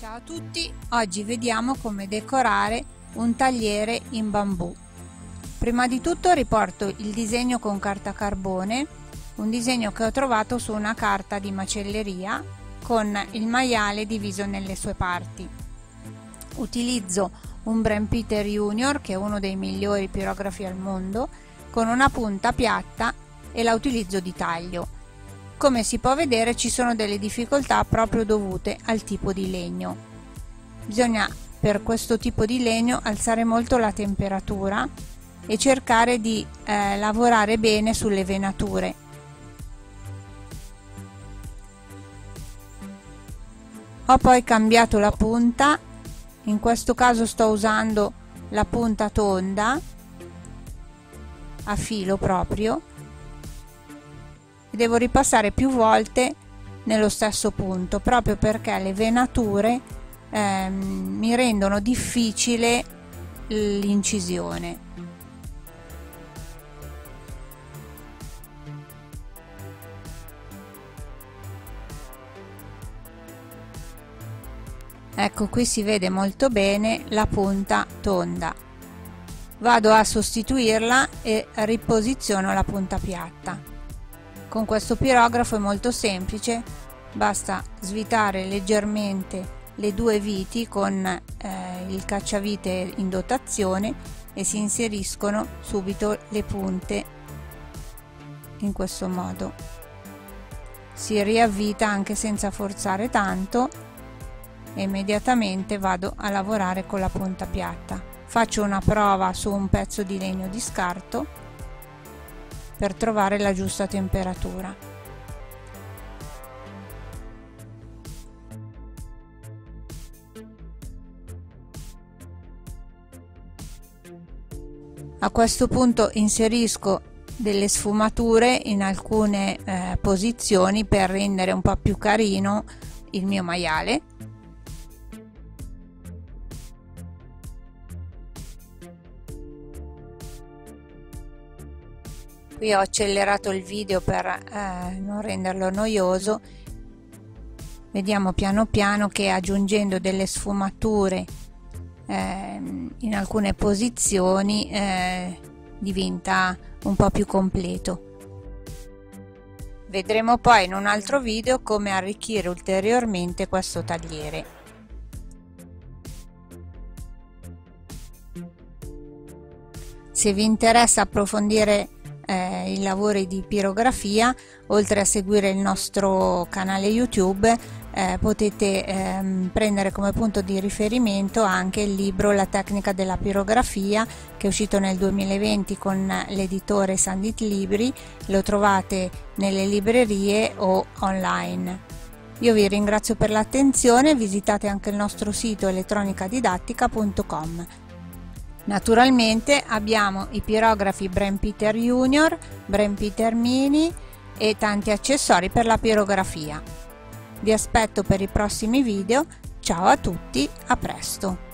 Ciao a tutti, oggi vediamo come decorare un tagliere in bambù. Prima di tutto riporto il disegno con carta carbone, un disegno che ho trovato su una carta di macelleria con il maiale diviso nelle sue parti. Utilizzo un Brand Peter Junior che è uno dei migliori pirografi al mondo con una punta piatta e la utilizzo di taglio come si può vedere ci sono delle difficoltà proprio dovute al tipo di legno. Bisogna per questo tipo di legno alzare molto la temperatura e cercare di eh, lavorare bene sulle venature. Ho poi cambiato la punta, in questo caso sto usando la punta tonda a filo proprio e devo ripassare più volte nello stesso punto proprio perché le venature ehm, mi rendono difficile l'incisione. Ecco qui si vede molto bene la punta tonda. Vado a sostituirla e riposiziono la punta piatta con questo pirografo è molto semplice, basta svitare leggermente le due viti con eh, il cacciavite in dotazione e si inseriscono subito le punte in questo modo. Si riavvita anche senza forzare tanto e immediatamente vado a lavorare con la punta piatta. Faccio una prova su un pezzo di legno di scarto per trovare la giusta temperatura. A questo punto inserisco delle sfumature in alcune eh, posizioni per rendere un po' più carino il mio maiale qui ho accelerato il video per eh, non renderlo noioso. Vediamo piano piano che aggiungendo delle sfumature eh, in alcune posizioni eh, diventa un po' più completo. Vedremo poi in un altro video come arricchire ulteriormente questo tagliere. Se vi interessa approfondire eh, i lavori di pirografia oltre a seguire il nostro canale youtube eh, potete ehm, prendere come punto di riferimento anche il libro La tecnica della pirografia che è uscito nel 2020 con l'editore Sandit Libri, lo trovate nelle librerie o online. Io vi ringrazio per l'attenzione, visitate anche il nostro sito elettronicadidattica.com. Naturalmente abbiamo i pirografi Brand Peter Junior, Brand Peter Mini e tanti accessori per la pirografia. Vi aspetto per i prossimi video, ciao a tutti, a presto!